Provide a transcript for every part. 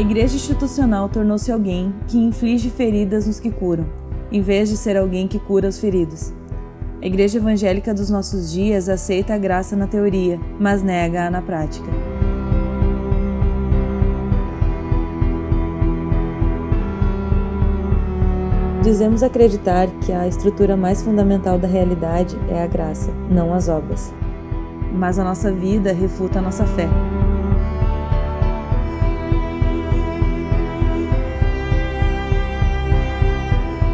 A igreja institucional tornou-se alguém que inflige feridas nos que curam, em vez de ser alguém que cura os feridos. A igreja evangélica dos nossos dias aceita a graça na teoria, mas nega-a na prática. Dizemos acreditar que a estrutura mais fundamental da realidade é a graça, não as obras. Mas a nossa vida refuta a nossa fé.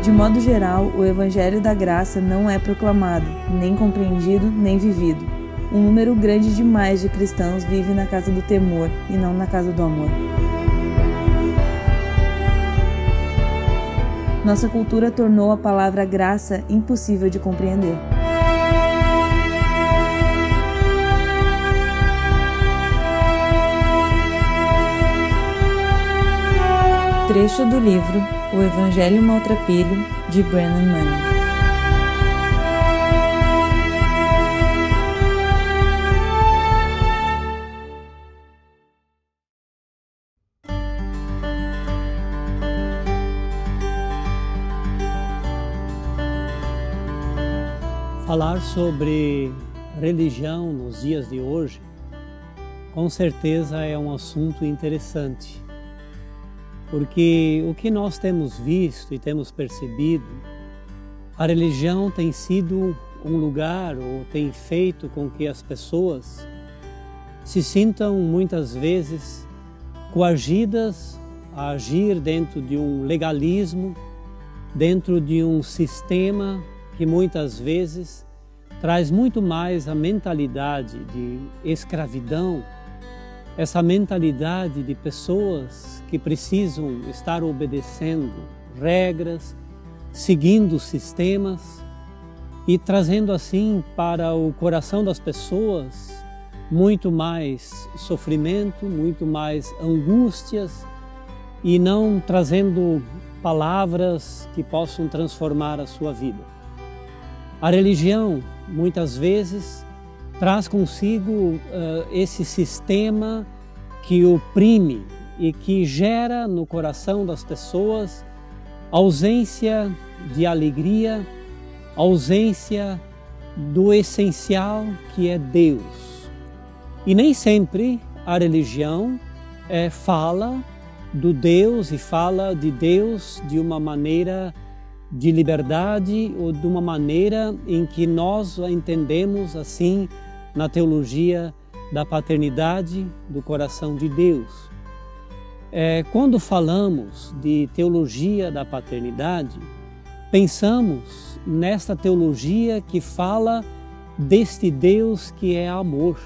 De modo geral, o Evangelho da Graça não é proclamado, nem compreendido, nem vivido. Um número grande demais de cristãos vive na casa do temor e não na casa do amor. Nossa cultura tornou a palavra graça impossível de compreender. Trecho do livro O Evangelho Maltrapilho, de Brennan Manning. Falar sobre religião nos dias de hoje, com certeza é um assunto interessante, porque o que nós temos visto e temos percebido, a religião tem sido um lugar ou tem feito com que as pessoas se sintam muitas vezes coagidas a agir dentro de um legalismo, dentro de um sistema que muitas vezes traz muito mais a mentalidade de escravidão, essa mentalidade de pessoas que precisam estar obedecendo regras, seguindo sistemas e trazendo assim para o coração das pessoas muito mais sofrimento, muito mais angústias e não trazendo palavras que possam transformar a sua vida. A religião, muitas vezes, traz consigo uh, esse sistema que oprime e que gera no coração das pessoas ausência de alegria, ausência do essencial que é Deus. E nem sempre a religião é, fala do Deus e fala de Deus de uma maneira de liberdade ou de uma maneira em que nós entendemos assim na teologia da paternidade do coração de Deus. É, quando falamos de teologia da paternidade, pensamos nesta teologia que fala deste Deus que é amor,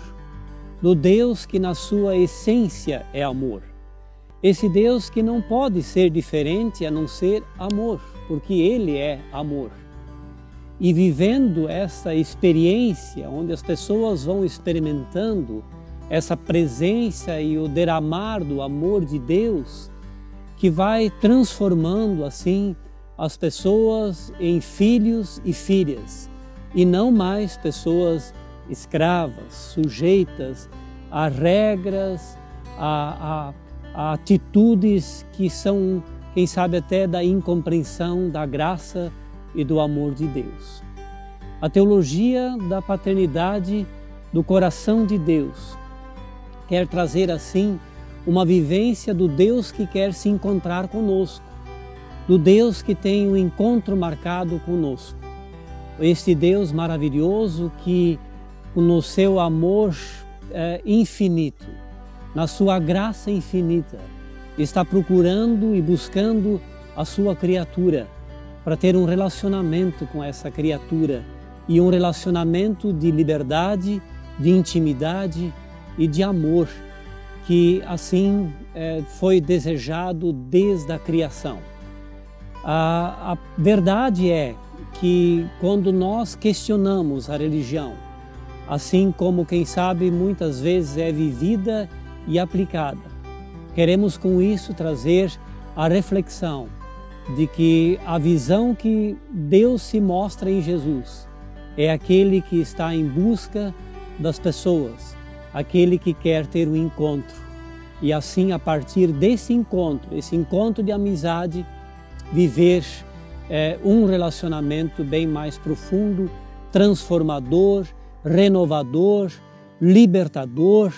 do Deus que na sua essência é amor. Esse Deus que não pode ser diferente a não ser amor porque Ele é amor. E vivendo essa experiência, onde as pessoas vão experimentando essa presença e o derramar do amor de Deus, que vai transformando assim as pessoas em filhos e filhas, e não mais pessoas escravas, sujeitas a regras, a, a, a atitudes que são quem sabe até da incompreensão da graça e do amor de Deus. A teologia da paternidade do coração de Deus quer trazer assim uma vivência do Deus que quer se encontrar conosco, do Deus que tem um encontro marcado conosco. Este Deus maravilhoso que, no seu amor é, infinito, na sua graça infinita, está procurando e buscando a sua criatura para ter um relacionamento com essa criatura e um relacionamento de liberdade, de intimidade e de amor que assim é, foi desejado desde a criação. A, a verdade é que quando nós questionamos a religião, assim como quem sabe muitas vezes é vivida e aplicada, Queremos com isso trazer a reflexão de que a visão que Deus se mostra em Jesus é aquele que está em busca das pessoas, aquele que quer ter um encontro. e assim a partir desse encontro, esse encontro de amizade, viver é, um relacionamento bem mais profundo, transformador, renovador, libertador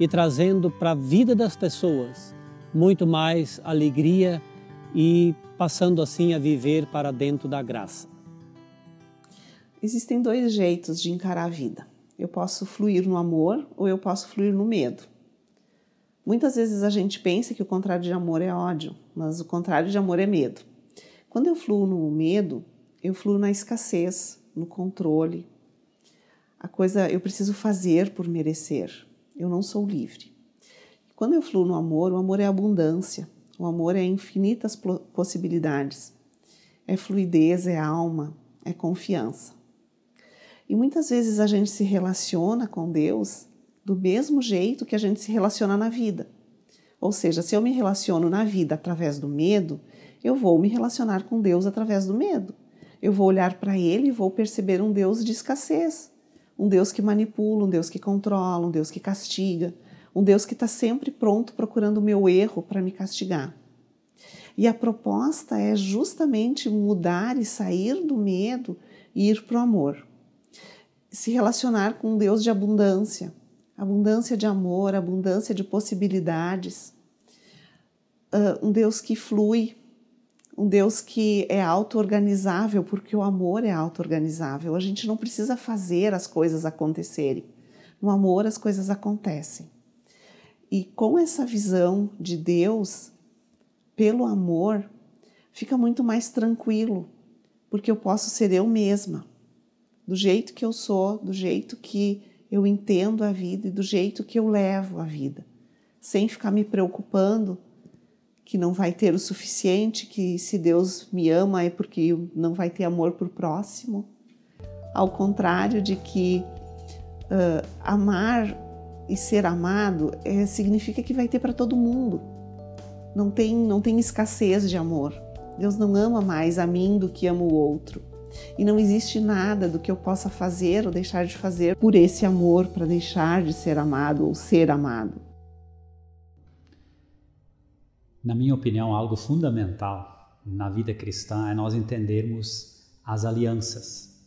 e trazendo para a vida das pessoas muito mais alegria e passando assim a viver para dentro da graça. Existem dois jeitos de encarar a vida. Eu posso fluir no amor ou eu posso fluir no medo. Muitas vezes a gente pensa que o contrário de amor é ódio, mas o contrário de amor é medo. Quando eu fluo no medo, eu fluo na escassez, no controle. A coisa eu preciso fazer por merecer. Eu não sou livre. Quando eu fluo no amor, o amor é abundância. O amor é infinitas possibilidades. É fluidez, é alma, é confiança. E muitas vezes a gente se relaciona com Deus do mesmo jeito que a gente se relaciona na vida. Ou seja, se eu me relaciono na vida através do medo, eu vou me relacionar com Deus através do medo. Eu vou olhar para Ele e vou perceber um Deus de escassez, um Deus que manipula, um Deus que controla, um Deus que castiga, um Deus que está sempre pronto procurando o meu erro para me castigar. E a proposta é justamente mudar e sair do medo e ir para o amor. Se relacionar com um Deus de abundância, abundância de amor, abundância de possibilidades, uh, um Deus que flui, um Deus que é auto-organizável, porque o amor é auto-organizável. A gente não precisa fazer as coisas acontecerem. No amor, as coisas acontecem. E com essa visão de Deus, pelo amor, fica muito mais tranquilo, porque eu posso ser eu mesma, do jeito que eu sou, do jeito que eu entendo a vida e do jeito que eu levo a vida, sem ficar me preocupando que não vai ter o suficiente, que se Deus me ama é porque não vai ter amor o próximo. Ao contrário de que uh, amar e ser amado é, significa que vai ter para todo mundo. Não tem, não tem escassez de amor. Deus não ama mais a mim do que ama o outro. E não existe nada do que eu possa fazer ou deixar de fazer por esse amor para deixar de ser amado ou ser amado na minha opinião, algo fundamental na vida cristã é nós entendermos as alianças.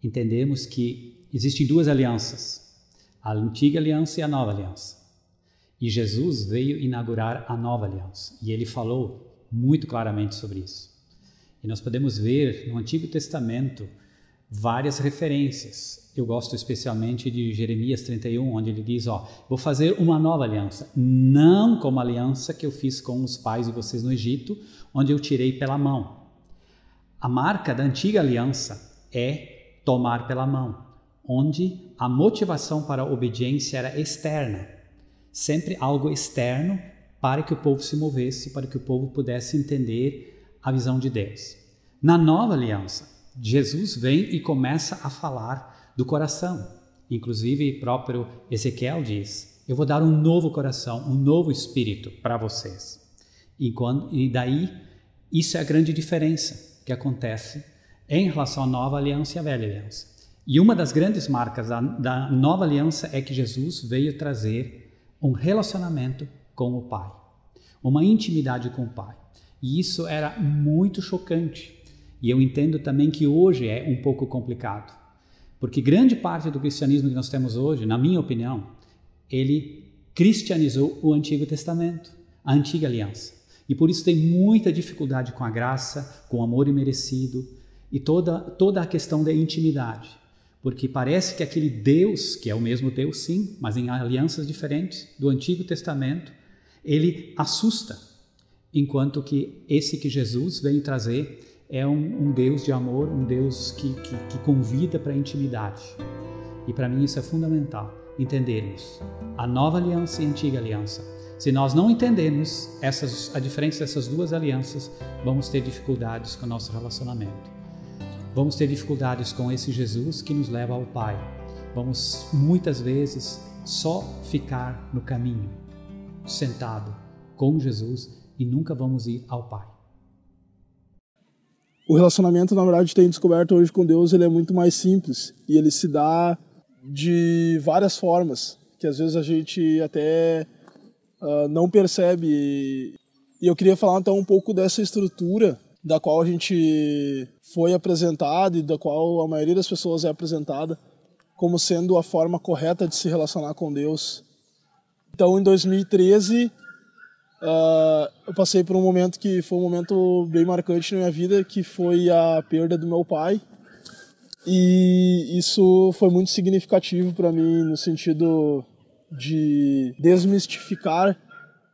Entendermos que existem duas alianças, a antiga aliança e a nova aliança. E Jesus veio inaugurar a nova aliança, e ele falou muito claramente sobre isso. E nós podemos ver no Antigo Testamento várias referências. Eu gosto especialmente de Jeremias 31, onde ele diz: Ó, vou fazer uma nova aliança, não como a aliança que eu fiz com os pais de vocês no Egito, onde eu tirei pela mão. A marca da antiga aliança é tomar pela mão, onde a motivação para a obediência era externa, sempre algo externo para que o povo se movesse, para que o povo pudesse entender a visão de Deus. Na nova aliança, Jesus vem e começa a falar do coração. Inclusive, próprio Ezequiel diz: Eu vou dar um novo coração, um novo espírito para vocês. E, quando, e daí, isso é a grande diferença que acontece em relação à nova aliança e à velha aliança. E uma das grandes marcas da, da nova aliança é que Jesus veio trazer um relacionamento com o Pai, uma intimidade com o Pai. E isso era muito chocante e eu entendo também que hoje é um pouco complicado, porque grande parte do cristianismo que nós temos hoje, na minha opinião, ele cristianizou o Antigo Testamento, a antiga aliança. E por isso tem muita dificuldade com a graça, com o amor imerecido e toda, toda a questão da intimidade. Porque parece que aquele Deus, que é o mesmo Deus sim, mas em alianças diferentes do Antigo Testamento, ele assusta, enquanto que esse que Jesus veio trazer é um, um Deus de amor, um Deus que, que, que convida para a intimidade. E para mim isso é fundamental, entendermos a nova aliança e a antiga aliança. Se nós não entendermos essas, a diferença dessas duas alianças, vamos ter dificuldades com o nosso relacionamento. Vamos ter dificuldades com esse Jesus que nos leva ao Pai. Vamos muitas vezes só ficar no caminho, sentado com Jesus e nunca vamos ir ao Pai o relacionamento, na verdade, tem descoberto hoje com Deus, ele é muito mais simples e ele se dá de várias formas, que às vezes a gente até uh, não percebe. E eu queria falar então um pouco dessa estrutura da qual a gente foi apresentado e da qual a maioria das pessoas é apresentada como sendo a forma correta de se relacionar com Deus. Então, em 2013, uh, ah, eu passei por um momento que foi um momento bem marcante na minha vida, que foi a perda do meu pai. E isso foi muito significativo para mim no sentido de desmistificar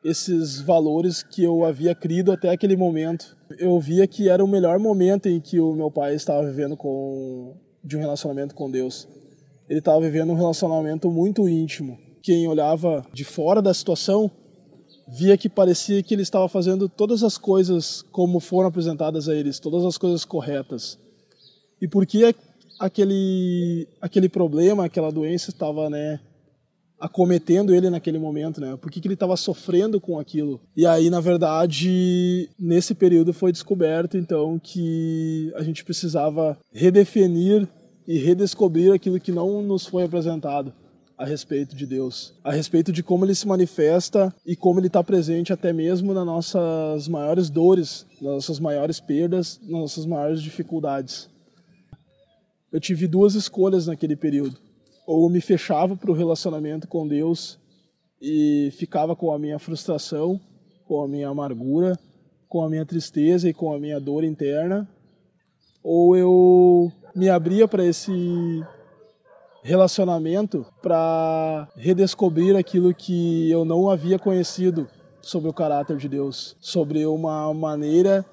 esses valores que eu havia crido até aquele momento. Eu via que era o melhor momento em que o meu pai estava vivendo com de um relacionamento com Deus. Ele estava vivendo um relacionamento muito íntimo. Quem olhava de fora da situação via que parecia que ele estava fazendo todas as coisas como foram apresentadas a eles, todas as coisas corretas. E por que aquele aquele problema, aquela doença estava, né, acometendo ele naquele momento, né? Por que, que ele estava sofrendo com aquilo? E aí, na verdade, nesse período foi descoberto, então, que a gente precisava redefinir e redescobrir aquilo que não nos foi apresentado a respeito de Deus, a respeito de como ele se manifesta e como ele está presente até mesmo nas nossas maiores dores, nas nossas maiores perdas, nas nossas maiores dificuldades. Eu tive duas escolhas naquele período ou me fechava para o relacionamento com Deus e ficava com a minha frustração, com a minha amargura, com a minha tristeza e com a minha dor interna, ou eu me abria para esse relacionamento para redescobrir aquilo que eu não havia conhecido sobre o caráter de Deus, sobre uma maneira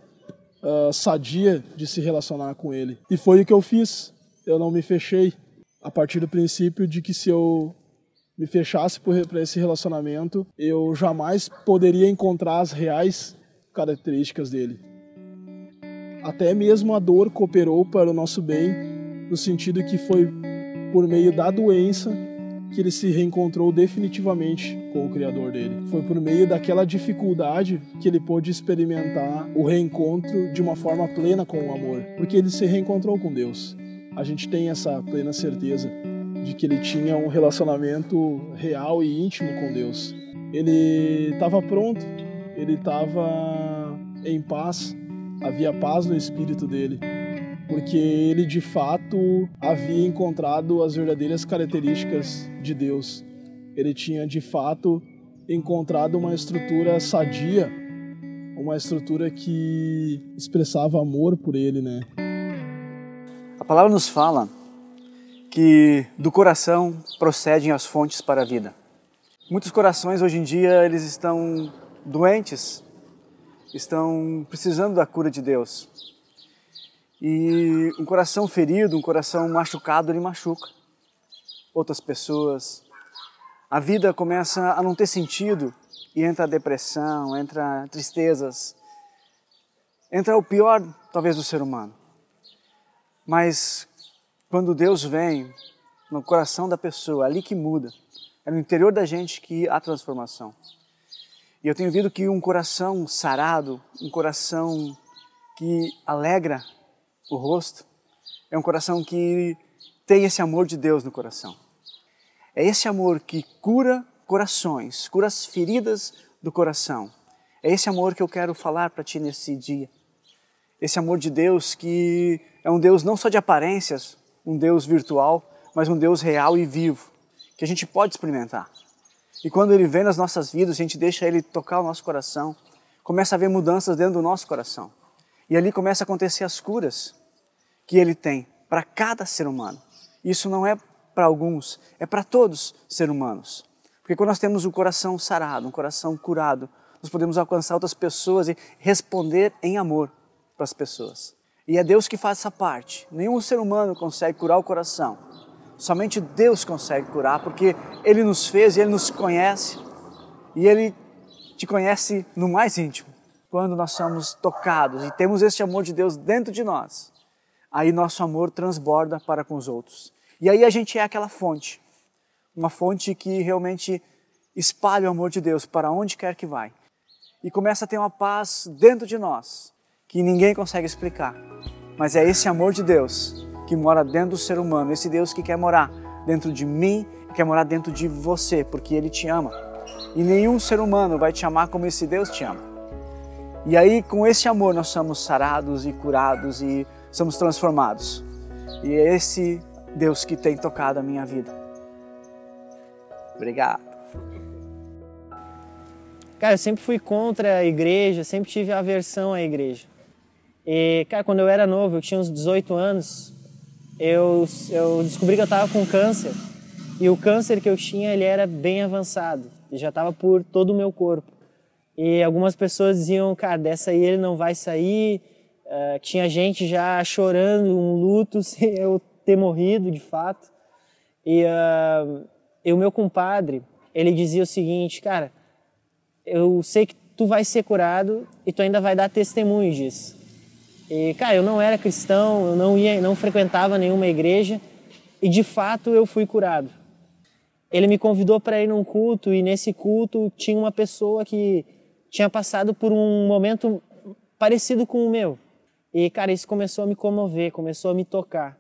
uh, sadia de se relacionar com Ele. E foi o que eu fiz. Eu não me fechei a partir do princípio de que se eu me fechasse para esse relacionamento, eu jamais poderia encontrar as reais características dele. Até mesmo a dor cooperou para o nosso bem, no sentido que foi por meio da doença que ele se reencontrou definitivamente com o Criador dele. Foi por meio daquela dificuldade que ele pôde experimentar o reencontro de uma forma plena com o amor, porque ele se reencontrou com Deus a gente tem essa plena certeza de que ele tinha um relacionamento real e íntimo com Deus. Ele estava pronto, ele estava em paz, havia paz no espírito dele, porque ele de fato havia encontrado as verdadeiras características de Deus. Ele tinha de fato encontrado uma estrutura sadia, uma estrutura que expressava amor por ele, né? Palavra nos fala que do coração procedem as fontes para a vida. Muitos corações hoje em dia eles estão doentes, estão precisando da cura de Deus. E um coração ferido, um coração machucado, ele machuca outras pessoas. A vida começa a não ter sentido e entra a depressão, entra tristezas, entra o pior talvez do ser humano. Mas quando Deus vem no coração da pessoa, é ali que muda. É no interior da gente que há transformação. E eu tenho visto que um coração sarado, um coração que alegra o rosto, é um coração que tem esse amor de Deus no coração. É esse amor que cura corações, cura as feridas do coração. É esse amor que eu quero falar para ti nesse dia. Esse amor de Deus que é um Deus não só de aparências, um Deus virtual, mas um Deus real e vivo, que a gente pode experimentar. E quando Ele vem nas nossas vidas, a gente deixa Ele tocar o nosso coração, começa a haver mudanças dentro do nosso coração. E ali começa a acontecer as curas que Ele tem para cada ser humano. Isso não é para alguns, é para todos seres humanos. Porque quando nós temos um coração sarado, um coração curado, nós podemos alcançar outras pessoas e responder em amor para as pessoas. E é Deus que faz essa parte. Nenhum ser humano consegue curar o coração. Somente Deus consegue curar, porque Ele nos fez e Ele nos conhece. E Ele te conhece no mais íntimo. Quando nós somos tocados e temos esse amor de Deus dentro de nós, aí nosso amor transborda para com os outros. E aí a gente é aquela fonte. Uma fonte que realmente espalha o amor de Deus para onde quer que vai. E começa a ter uma paz dentro de nós que ninguém consegue explicar. Mas é esse amor de Deus que mora dentro do ser humano, esse Deus que quer morar dentro de mim, que quer morar dentro de você, porque Ele te ama. E nenhum ser humano vai te amar como esse Deus te ama. E aí, com esse amor, nós somos sarados e curados e somos transformados. E é esse Deus que tem tocado a minha vida. Obrigado. Cara, eu sempre fui contra a igreja, sempre tive aversão à igreja. E, cara, quando eu era novo, eu tinha uns 18 anos, eu, eu descobri que eu estava com câncer. E o câncer que eu tinha, ele era bem avançado. Já estava por todo o meu corpo. E algumas pessoas diziam, cara, dessa aí ele não vai sair. Uh, tinha gente já chorando, um luto, sem eu ter morrido, de fato. E, uh, e o meu compadre, ele dizia o seguinte, cara, eu sei que tu vai ser curado e tu ainda vai dar testemunho disso. E, cara, eu não era cristão, eu não ia, não frequentava nenhuma igreja e de fato eu fui curado. Ele me convidou para ir num culto e nesse culto tinha uma pessoa que tinha passado por um momento parecido com o meu. E, cara, isso começou a me comover, começou a me tocar.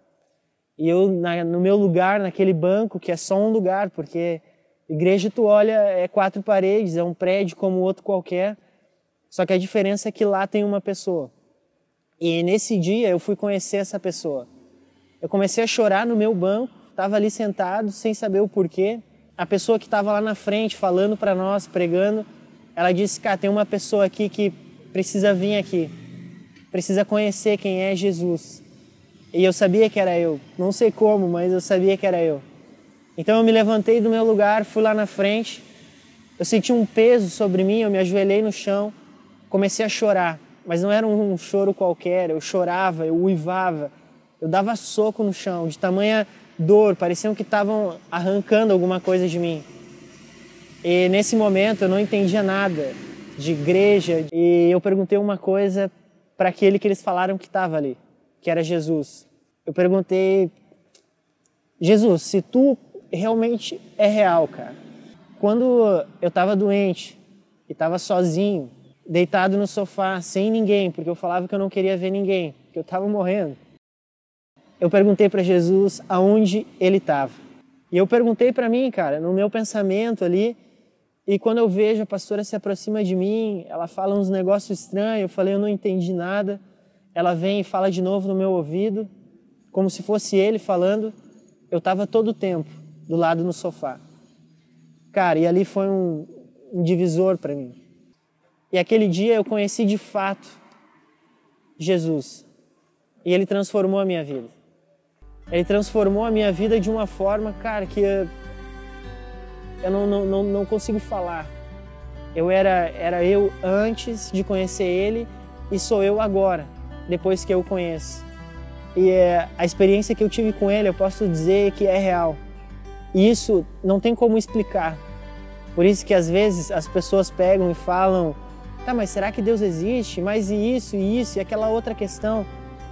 E eu, na, no meu lugar, naquele banco, que é só um lugar, porque igreja tu olha, é quatro paredes, é um prédio como outro qualquer, só que a diferença é que lá tem uma pessoa. E nesse dia eu fui conhecer essa pessoa. Eu comecei a chorar no meu banco, estava ali sentado sem saber o porquê. A pessoa que estava lá na frente falando para nós, pregando, ela disse: "Cara, tem uma pessoa aqui que precisa vir aqui. Precisa conhecer quem é Jesus". E eu sabia que era eu. Não sei como, mas eu sabia que era eu. Então eu me levantei do meu lugar, fui lá na frente. Eu senti um peso sobre mim, eu me ajoelhei no chão, comecei a chorar mas não era um choro qualquer, eu chorava, eu uivava, eu dava soco no chão, de tamanha dor, pareciam que estavam arrancando alguma coisa de mim. E nesse momento eu não entendia nada de igreja e eu perguntei uma coisa para aquele que eles falaram que estava ali, que era Jesus. Eu perguntei, Jesus, se tu realmente é real, cara. Quando eu estava doente e estava sozinho, deitado no sofá, sem ninguém, porque eu falava que eu não queria ver ninguém, que eu estava morrendo. Eu perguntei para Jesus aonde ele estava. E eu perguntei para mim, cara, no meu pensamento ali, e quando eu vejo a pastora se aproxima de mim, ela fala uns negócios estranhos, eu falei, eu não entendi nada. Ela vem e fala de novo no meu ouvido, como se fosse ele falando. Eu estava todo o tempo do lado no sofá. Cara, e ali foi um, um divisor para mim. E aquele dia eu conheci de fato Jesus. E ele transformou a minha vida. Ele transformou a minha vida de uma forma, cara, que eu, eu não, não, não, não consigo falar. Eu era, era eu antes de conhecer ele e sou eu agora, depois que eu o conheço. E é, a experiência que eu tive com ele, eu posso dizer que é real. E isso não tem como explicar. Por isso que às vezes as pessoas pegam e falam Tá, mas será que Deus existe? Mas e isso, e isso, e aquela outra questão?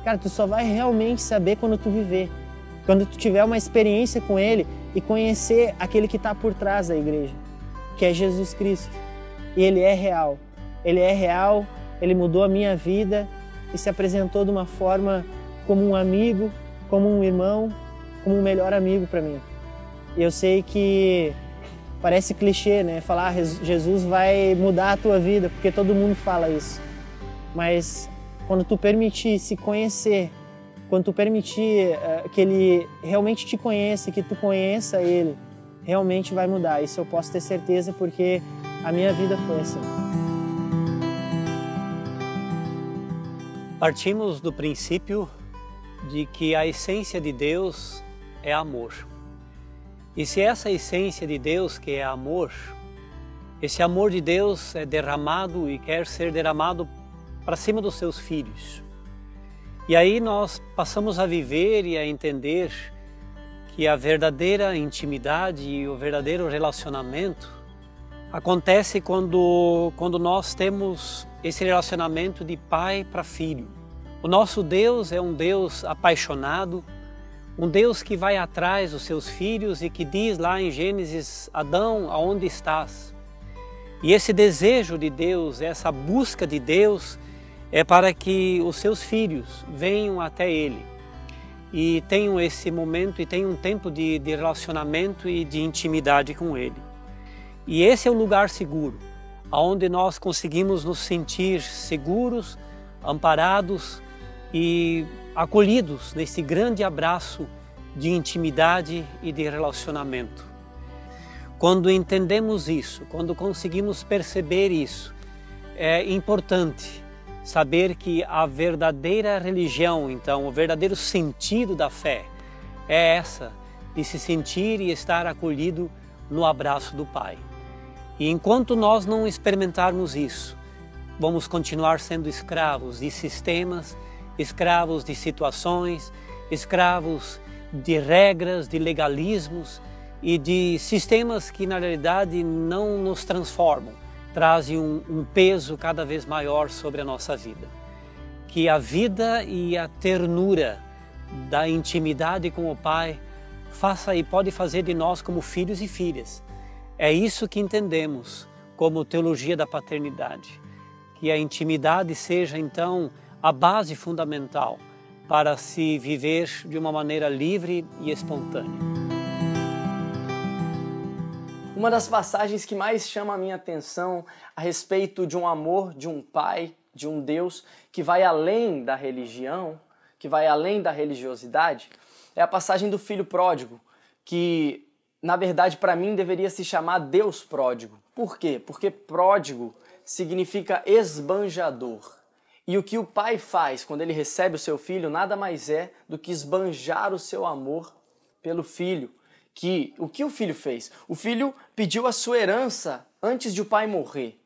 Cara, tu só vai realmente saber quando tu viver. Quando tu tiver uma experiência com Ele e conhecer aquele que está por trás da igreja, que é Jesus Cristo. E Ele é real. Ele é real, Ele mudou a minha vida e se apresentou de uma forma como um amigo, como um irmão, como um melhor amigo para mim. E eu sei que Parece clichê, né? Falar ah, Jesus vai mudar a tua vida, porque todo mundo fala isso. Mas quando tu permitir se conhecer, quando tu permitir uh, que ele realmente te conheça, que tu conheça ele, realmente vai mudar. Isso eu posso ter certeza porque a minha vida foi assim. Partimos do princípio de que a essência de Deus é amor. E se essa essência de Deus, que é amor, esse amor de Deus é derramado e quer ser derramado para cima dos seus filhos. E aí nós passamos a viver e a entender que a verdadeira intimidade e o verdadeiro relacionamento acontece quando, quando nós temos esse relacionamento de pai para filho. O nosso Deus é um Deus apaixonado, um Deus que vai atrás dos seus filhos e que diz lá em Gênesis: Adão, aonde estás? E esse desejo de Deus, essa busca de Deus, é para que os seus filhos venham até Ele e tenham esse momento e tenham um tempo de, de relacionamento e de intimidade com Ele. E esse é o lugar seguro, onde nós conseguimos nos sentir seguros, amparados e acolhidos nesse grande abraço de intimidade e de relacionamento. Quando entendemos isso, quando conseguimos perceber isso, é importante saber que a verdadeira religião, então, o verdadeiro sentido da fé é essa de se sentir e estar acolhido no abraço do Pai. E enquanto nós não experimentarmos isso, vamos continuar sendo escravos de sistemas, escravos de situações, escravos de regras, de legalismos e de sistemas que na realidade não nos transformam, trazem um, um peso cada vez maior sobre a nossa vida. Que a vida e a ternura da intimidade com o Pai faça e pode fazer de nós como filhos e filhas é isso que entendemos como teologia da paternidade, que a intimidade seja então a base fundamental para se viver de uma maneira livre e espontânea. Uma das passagens que mais chama a minha atenção a respeito de um amor de um pai, de um Deus que vai além da religião, que vai além da religiosidade, é a passagem do filho pródigo, que na verdade, para mim, deveria se chamar Deus pródigo. Por quê? Porque pródigo significa esbanjador. E o que o pai faz quando ele recebe o seu filho nada mais é do que esbanjar o seu amor pelo filho. Que o que o filho fez? O filho pediu a sua herança antes de o pai morrer.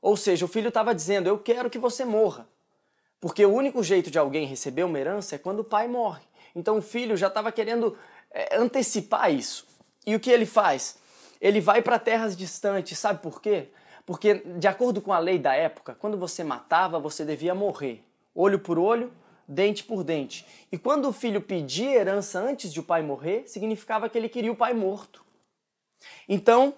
Ou seja, o filho estava dizendo: Eu quero que você morra. Porque o único jeito de alguém receber uma herança é quando o pai morre. Então o filho já estava querendo é, antecipar isso. E o que ele faz? Ele vai para terras distantes, sabe por quê? Porque, de acordo com a lei da época, quando você matava, você devia morrer. Olho por olho, dente por dente. E quando o filho pedia herança antes de o pai morrer, significava que ele queria o pai morto. Então,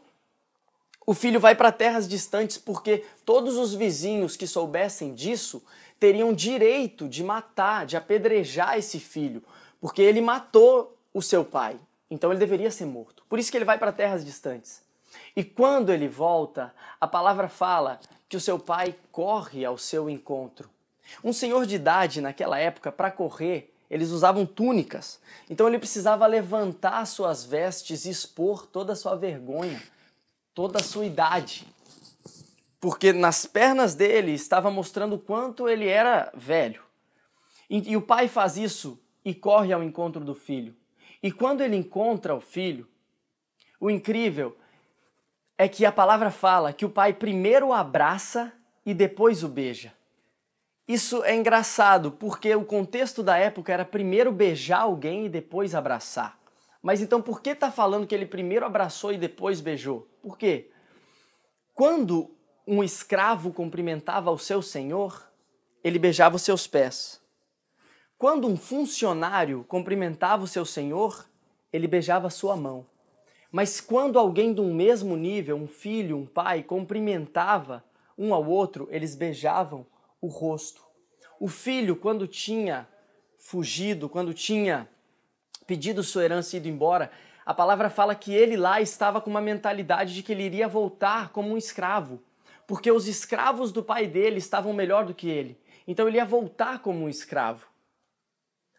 o filho vai para terras distantes porque todos os vizinhos que soubessem disso teriam direito de matar, de apedrejar esse filho, porque ele matou o seu pai. Então ele deveria ser morto. Por isso que ele vai para terras distantes. E quando ele volta, a palavra fala que o seu pai corre ao seu encontro. Um senhor de idade naquela época, para correr, eles usavam túnicas. Então ele precisava levantar suas vestes e expor toda a sua vergonha, toda a sua idade. Porque nas pernas dele estava mostrando o quanto ele era velho. E, e o pai faz isso e corre ao encontro do filho. E quando ele encontra o filho, o incrível é que a palavra fala que o pai primeiro o abraça e depois o beija. Isso é engraçado porque o contexto da época era primeiro beijar alguém e depois abraçar. Mas então por que está falando que ele primeiro abraçou e depois beijou? Por quê? Quando um escravo cumprimentava o seu senhor, ele beijava os seus pés. Quando um funcionário cumprimentava o seu senhor, ele beijava sua mão. Mas quando alguém um mesmo nível, um filho, um pai, cumprimentava um ao outro, eles beijavam o rosto. O filho, quando tinha fugido, quando tinha pedido sua herança e ido embora, a palavra fala que ele lá estava com uma mentalidade de que ele iria voltar como um escravo, porque os escravos do pai dele estavam melhor do que ele. Então ele ia voltar como um escravo.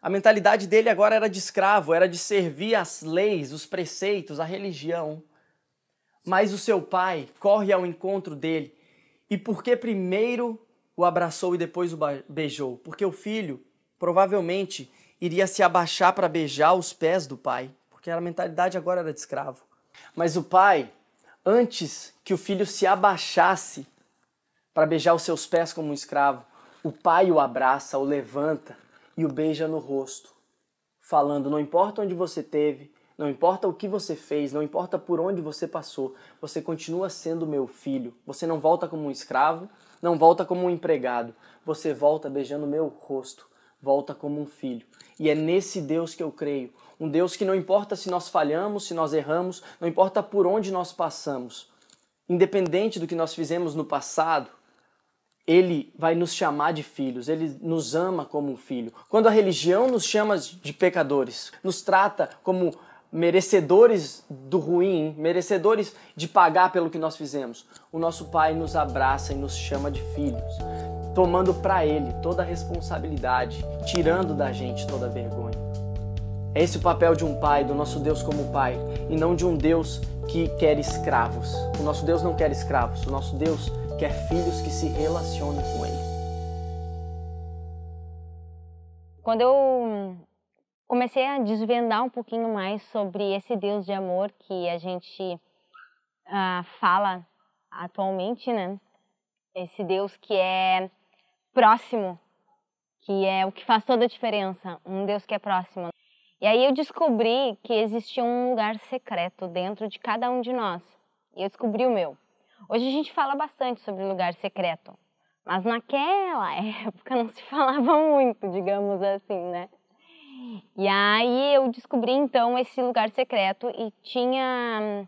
A mentalidade dele agora era de escravo, era de servir as leis, os preceitos, a religião. Mas o seu pai corre ao encontro dele. E por que primeiro o abraçou e depois o beijou? Porque o filho provavelmente iria se abaixar para beijar os pés do pai, porque a mentalidade agora era de escravo. Mas o pai, antes que o filho se abaixasse para beijar os seus pés como um escravo, o pai o abraça, o levanta e o beija no rosto, falando: Não importa onde você teve, não importa o que você fez, não importa por onde você passou, você continua sendo meu filho. Você não volta como um escravo, não volta como um empregado, você volta beijando meu rosto, volta como um filho. E é nesse Deus que eu creio. Um Deus que não importa se nós falhamos, se nós erramos, não importa por onde nós passamos. Independente do que nós fizemos no passado, ele vai nos chamar de filhos, ele nos ama como um filho. Quando a religião nos chama de pecadores, nos trata como merecedores do ruim, merecedores de pagar pelo que nós fizemos. O nosso Pai nos abraça e nos chama de filhos, tomando para Ele toda a responsabilidade, tirando da gente toda a vergonha. É esse o papel de um pai, do nosso Deus como pai, e não de um Deus que quer escravos. O nosso Deus não quer escravos, o nosso Deus quer filhos que se relacionem com Ele. Quando eu comecei a desvendar um pouquinho mais sobre esse Deus de amor que a gente uh, fala atualmente, né? Esse Deus que é próximo, que é o que faz toda a diferença, um Deus que é próximo. E aí eu descobri que existia um lugar secreto dentro de cada um de nós. E eu descobri o meu. Hoje a gente fala bastante sobre lugar secreto, mas naquela época não se falava muito, digamos assim, né? E aí eu descobri então esse lugar secreto e tinha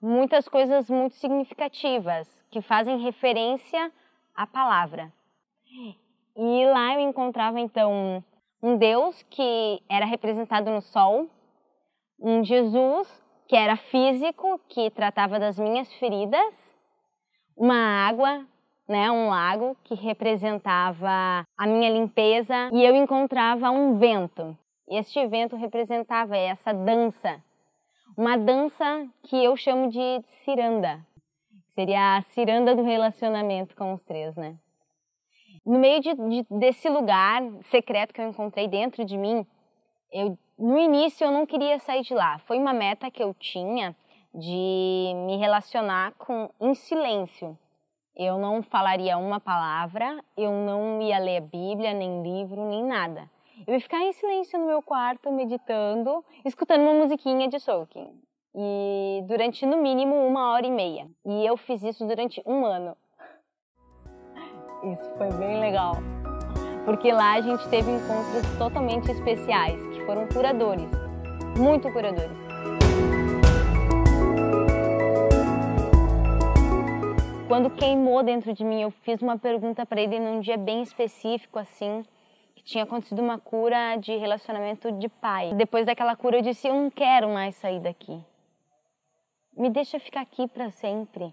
muitas coisas muito significativas que fazem referência à palavra. E lá eu encontrava então um Deus que era representado no sol, um Jesus que era físico, que tratava das minhas feridas, uma água, né, um lago que representava a minha limpeza e eu encontrava um vento e este evento representava essa dança, uma dança que eu chamo de ciranda. Seria a ciranda do relacionamento com os três, né? No meio de, de, desse lugar secreto que eu encontrei dentro de mim, eu, no início eu não queria sair de lá. Foi uma meta que eu tinha de me relacionar com em silêncio. Eu não falaria uma palavra, eu não ia ler a Bíblia, nem livro, nem nada. Eu ia ficar em silêncio no meu quarto, meditando, escutando uma musiquinha de soaking. E durante, no mínimo, uma hora e meia. E eu fiz isso durante um ano. Isso foi bem legal. Porque lá a gente teve encontros totalmente especiais, que foram curadores. Muito curadores. Quando queimou dentro de mim, eu fiz uma pergunta para ele num dia bem específico, assim, tinha acontecido uma cura de relacionamento de pai. Depois daquela cura eu disse, eu não quero mais sair daqui. Me deixa ficar aqui para sempre.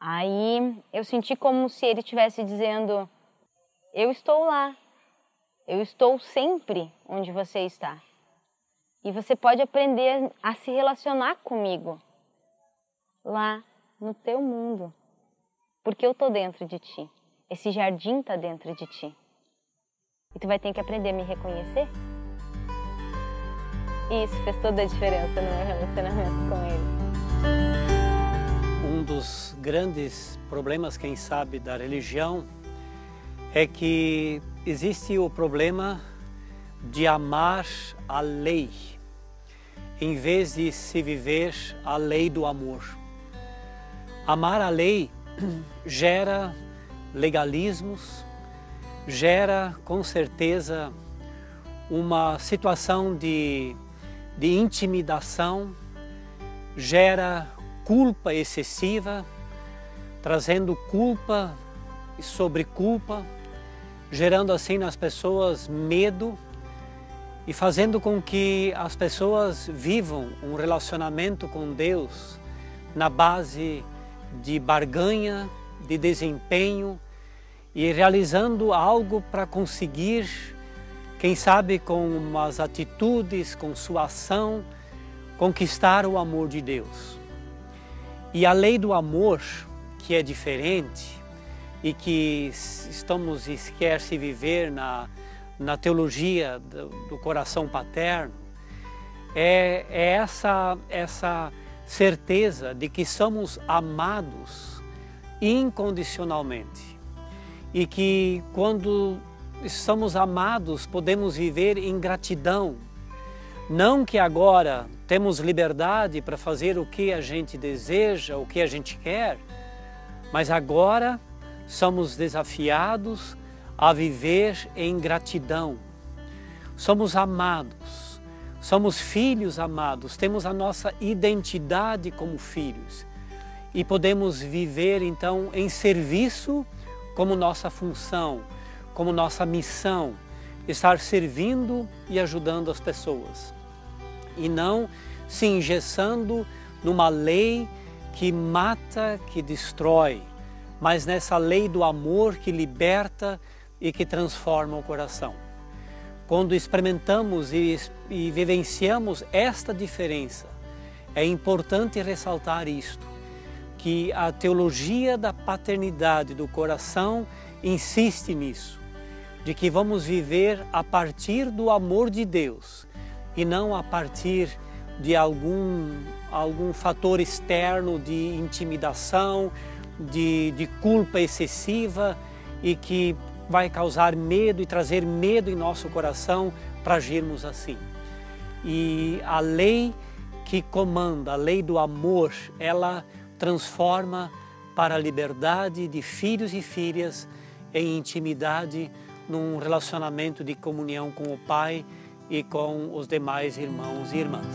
Aí eu senti como se ele estivesse dizendo, eu estou lá. Eu estou sempre onde você está. E você pode aprender a se relacionar comigo lá no teu mundo. Porque eu estou dentro de ti. Esse jardim está dentro de ti. E tu vai ter que aprender a me reconhecer. E isso fez toda a diferença no meu relacionamento com ele. Um dos grandes problemas, quem sabe, da religião é que existe o problema de amar a lei, em vez de se viver a lei do amor. Amar a lei gera legalismos, gera com certeza uma situação de, de intimidação, gera culpa excessiva, trazendo culpa sobre culpa, gerando assim nas pessoas medo e fazendo com que as pessoas vivam um relacionamento com Deus na base de barganha, de desempenho, e realizando algo para conseguir, quem sabe com umas atitudes, com sua ação, conquistar o amor de Deus. E a lei do amor, que é diferente e que estamos esquece viver na, na teologia do, do coração paterno, é, é essa, essa certeza de que somos amados incondicionalmente e que quando somos amados podemos viver em gratidão. Não que agora temos liberdade para fazer o que a gente deseja, o que a gente quer, mas agora somos desafiados a viver em gratidão. Somos amados, somos filhos amados, temos a nossa identidade como filhos e podemos viver então em serviço como nossa função, como nossa missão, estar servindo e ajudando as pessoas. e não se engessando numa lei que mata, que destrói, mas nessa lei do amor que liberta e que transforma o coração. Quando experimentamos e, e vivenciamos esta diferença, é importante ressaltar isto, que a teologia da paternidade do coração insiste nisso, de que vamos viver a partir do amor de Deus e não a partir de algum, algum fator externo de intimidação, de, de culpa excessiva e que vai causar medo e trazer medo em nosso coração para agirmos assim. E a lei que comanda, a lei do amor, ela transforma para a liberdade de filhos e filhas em intimidade num relacionamento de comunhão com o Pai e com os demais irmãos e irmãs.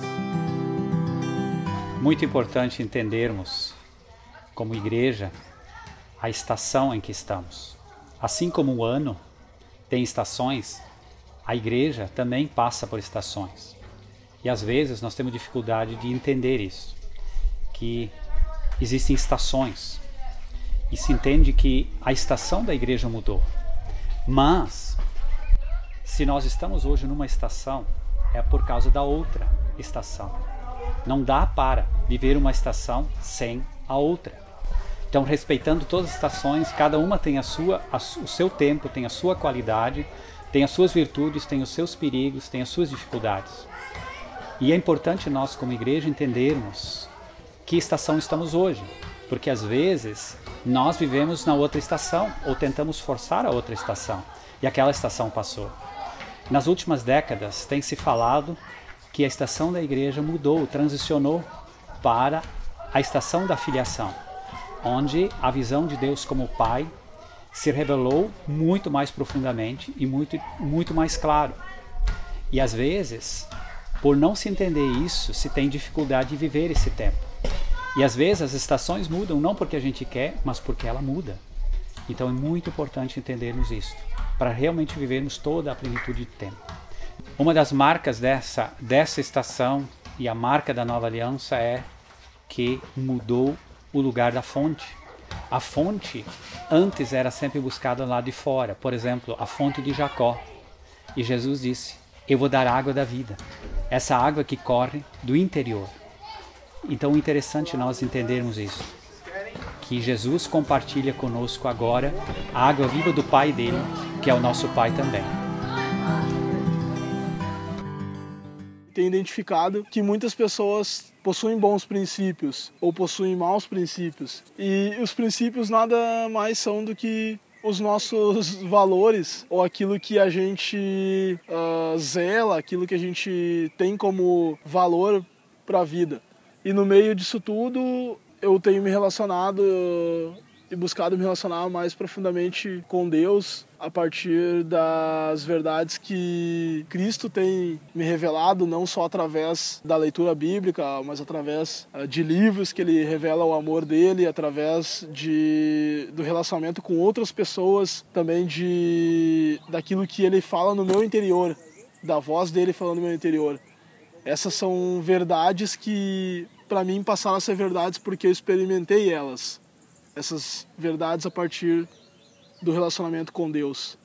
Muito importante entendermos, como igreja, a estação em que estamos. Assim como o ano tem estações, a igreja também passa por estações. E às vezes nós temos dificuldade de entender isso, que existem estações. E se entende que a estação da igreja mudou. Mas se nós estamos hoje numa estação, é por causa da outra estação. Não dá para viver uma estação sem a outra. Então, respeitando todas as estações, cada uma tem a sua, a, o seu tempo, tem a sua qualidade, tem as suas virtudes, tem os seus perigos, tem as suas dificuldades. E é importante nós, como igreja, entendermos que estação estamos hoje, porque às vezes nós vivemos na outra estação ou tentamos forçar a outra estação e aquela estação passou. Nas últimas décadas tem se falado que a estação da igreja mudou, transicionou para a estação da filiação onde a visão de Deus como Pai se revelou muito mais profundamente e muito, muito mais claro. E às vezes, por não se entender isso, se tem dificuldade de viver esse tempo. E às vezes as estações mudam não porque a gente quer, mas porque ela muda. Então é muito importante entendermos isso, para realmente vivermos toda a plenitude de tempo. Uma das marcas dessa, dessa estação e a marca da nova aliança é que mudou o lugar da fonte. A fonte antes era sempre buscada lá de fora, por exemplo, a fonte de Jacó. E Jesus disse: Eu vou dar água da vida, essa água que corre do interior. Então, interessante nós entendermos isso. Que Jesus compartilha conosco agora a água viva do Pai dele, que é o nosso Pai também. Tem identificado que muitas pessoas possuem bons princípios ou possuem maus princípios. E os princípios nada mais são do que os nossos valores ou aquilo que a gente uh, zela, aquilo que a gente tem como valor para a vida. E no meio disso tudo, eu tenho me relacionado e buscado me relacionar mais profundamente com Deus a partir das verdades que Cristo tem me revelado, não só através da leitura bíblica, mas através eh, de livros que ele revela o amor dele, através de, do relacionamento com outras pessoas, também de daquilo que ele fala no meu interior, da voz dele falando no meu interior. Essas são verdades que para mim passaram a ser verdades porque eu experimentei elas essas verdades a partir do relacionamento com Deus.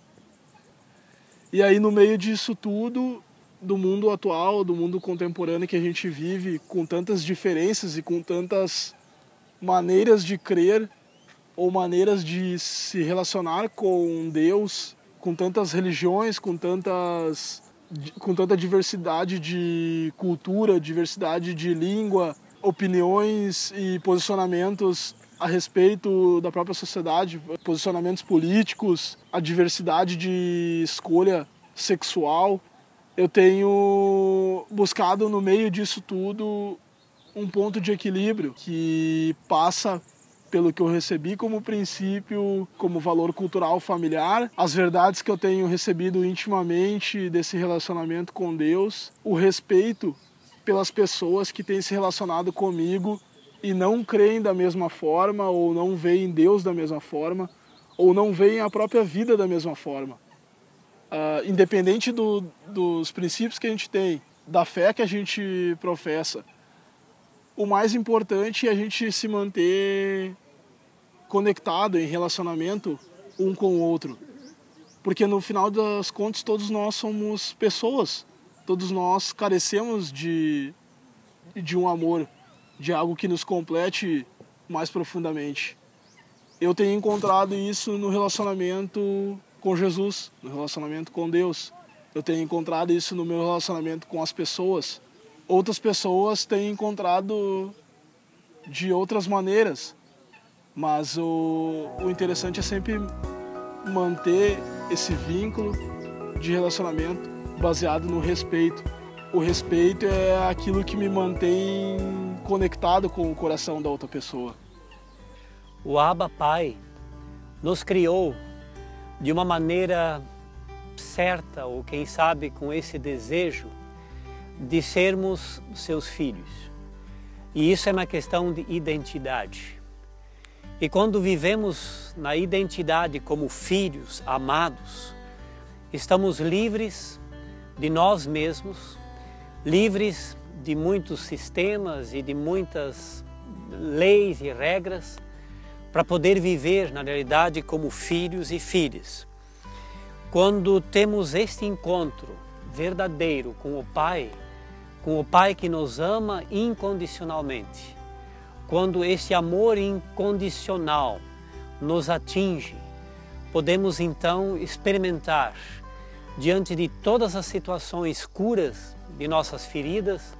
E aí, no meio disso tudo, do mundo atual, do mundo contemporâneo que a gente vive, com tantas diferenças e com tantas maneiras de crer ou maneiras de se relacionar com Deus, com tantas religiões, com tantas com tanta diversidade de cultura, diversidade de língua, opiniões e posicionamentos a respeito da própria sociedade, posicionamentos políticos, a diversidade de escolha sexual. Eu tenho buscado no meio disso tudo um ponto de equilíbrio que passa pelo que eu recebi como princípio, como valor cultural familiar, as verdades que eu tenho recebido intimamente desse relacionamento com Deus, o respeito pelas pessoas que têm se relacionado comigo e não creem da mesma forma, ou não veem Deus da mesma forma, ou não veem a própria vida da mesma forma. Uh, independente do, dos princípios que a gente tem, da fé que a gente professa, o mais importante é a gente se manter conectado em relacionamento um com o outro. Porque no final das contas todos nós somos pessoas, todos nós carecemos de, de um amor, de algo que nos complete mais profundamente. Eu tenho encontrado isso no relacionamento com Jesus, no relacionamento com Deus. Eu tenho encontrado isso no meu relacionamento com as pessoas. Outras pessoas têm encontrado de outras maneiras, mas o, o interessante é sempre manter esse vínculo de relacionamento baseado no respeito. O respeito é aquilo que me mantém conectado com o coração da outra pessoa. O Abba Pai nos criou de uma maneira certa, ou quem sabe com esse desejo de sermos seus filhos. E isso é uma questão de identidade. E quando vivemos na identidade como filhos amados, estamos livres de nós mesmos, livres de muitos sistemas e de muitas leis e regras para poder viver na realidade como filhos e filhas. Quando temos este encontro verdadeiro com o Pai, com o Pai que nos ama incondicionalmente, quando esse amor incondicional nos atinge, podemos então experimentar, diante de todas as situações, curas de nossas feridas,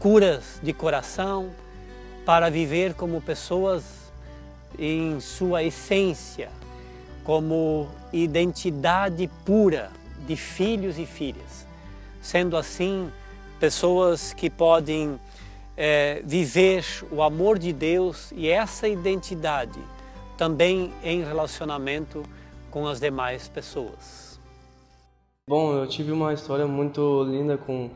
curas de coração, para viver como pessoas em sua essência, como identidade pura de filhos e filhas. Sendo assim, pessoas que podem é, viver o amor de Deus e essa identidade também em relacionamento com as demais pessoas. Bom, eu tive uma história muito linda com,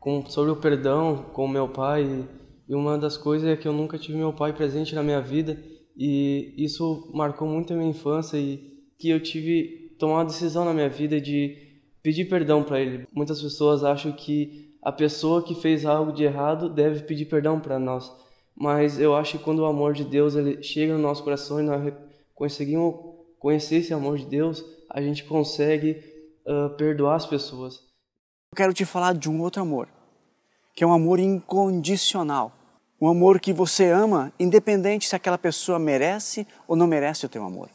com sobre o perdão com meu pai e uma das coisas é que eu nunca tive meu pai presente na minha vida e isso marcou muito a minha infância e que eu tive tomar uma decisão na minha vida de pedir perdão para ele. Muitas pessoas acham que a pessoa que fez algo de errado deve pedir perdão para nós. Mas eu acho que quando o amor de Deus ele chega no nosso coração e nós conseguimos conhecer esse amor de Deus, a gente consegue uh, perdoar as pessoas. Eu quero te falar de um outro amor, que é um amor incondicional. Um amor que você ama, independente se aquela pessoa merece ou não merece o teu amor.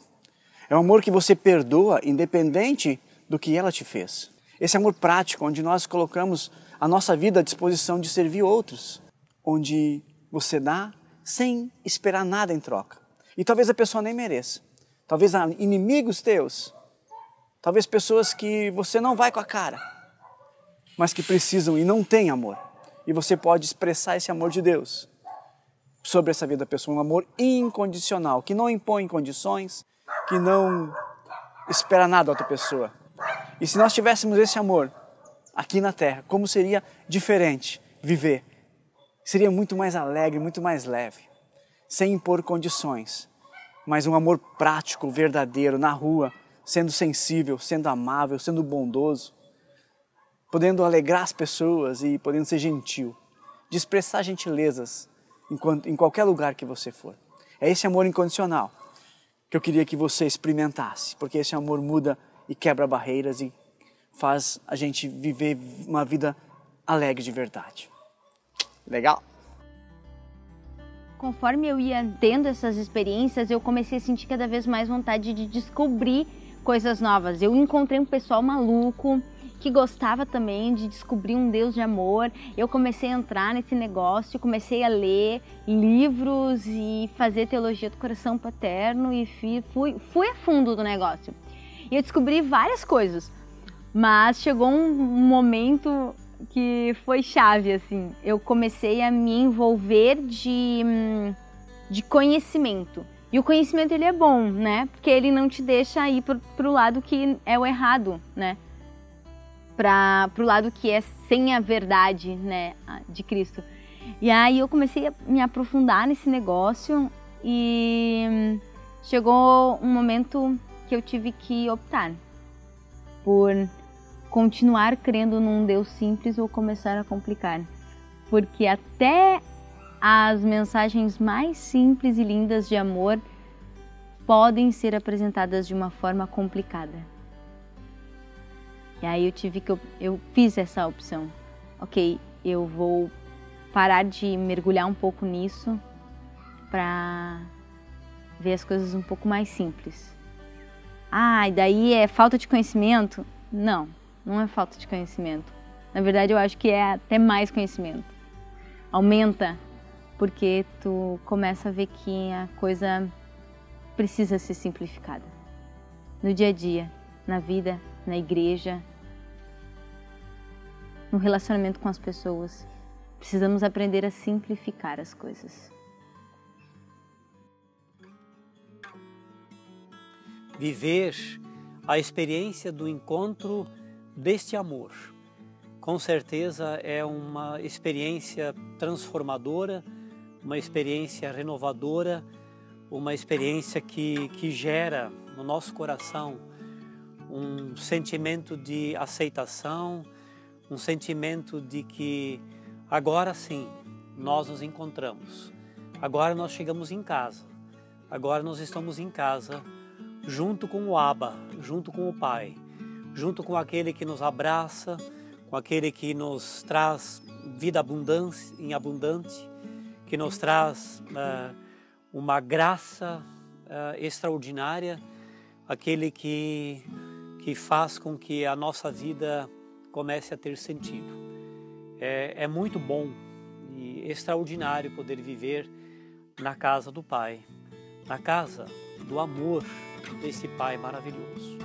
É um amor que você perdoa, independente do que ela te fez. Esse amor prático, onde nós colocamos a nossa vida à disposição de servir outros, onde você dá sem esperar nada em troca. E talvez a pessoa nem mereça. Talvez inimigos teus, talvez pessoas que você não vai com a cara, mas que precisam e não têm amor. E você pode expressar esse amor de Deus sobre essa vida da pessoa, um amor incondicional, que não impõe condições, que não espera nada da outra pessoa. E se nós tivéssemos esse amor, aqui na Terra, como seria diferente viver. Seria muito mais alegre, muito mais leve, sem impor condições, mas um amor prático, verdadeiro, na rua, sendo sensível, sendo amável, sendo bondoso, podendo alegrar as pessoas e podendo ser gentil, de expressar gentilezas em qualquer lugar que você for. É esse amor incondicional que eu queria que você experimentasse, porque esse amor muda e quebra barreiras e faz a gente viver uma vida alegre de verdade. Legal? Conforme eu ia tendo essas experiências, eu comecei a sentir cada vez mais vontade de descobrir coisas novas. Eu encontrei um pessoal maluco que gostava também de descobrir um Deus de amor. Eu comecei a entrar nesse negócio, comecei a ler livros e fazer teologia do coração paterno e fui, fui a fundo do negócio. E eu descobri várias coisas. Mas chegou um momento que foi chave, assim. Eu comecei a me envolver de, de conhecimento. E o conhecimento ele é bom, né? Porque ele não te deixa ir pro, pro lado que é o errado, né? Para pro lado que é sem a verdade, né, de Cristo. E aí eu comecei a me aprofundar nesse negócio e chegou um momento que eu tive que optar por continuar crendo num Deus simples ou começar a complicar. Porque até as mensagens mais simples e lindas de amor podem ser apresentadas de uma forma complicada. E aí eu tive que eu, eu fiz essa opção. OK, eu vou parar de mergulhar um pouco nisso para ver as coisas um pouco mais simples. Ah, e daí é falta de conhecimento? Não, não é falta de conhecimento. Na verdade, eu acho que é até mais conhecimento. Aumenta, porque tu começa a ver que a coisa precisa ser simplificada. No dia a dia, na vida, na igreja, no relacionamento com as pessoas, precisamos aprender a simplificar as coisas. Viver a experiência do encontro deste amor. Com certeza é uma experiência transformadora, uma experiência renovadora, uma experiência que, que gera no nosso coração um sentimento de aceitação, um sentimento de que agora sim nós nos encontramos, agora nós chegamos em casa, agora nós estamos em casa junto com o Abba, junto com o Pai junto com aquele que nos abraça, com aquele que nos traz vida abundante, em abundante, que nos traz uh, uma graça uh, extraordinária, aquele que, que faz com que a nossa vida comece a ter sentido. É, é muito bom e extraordinário poder viver na casa do Pai, na casa do amor desse Pai maravilhoso.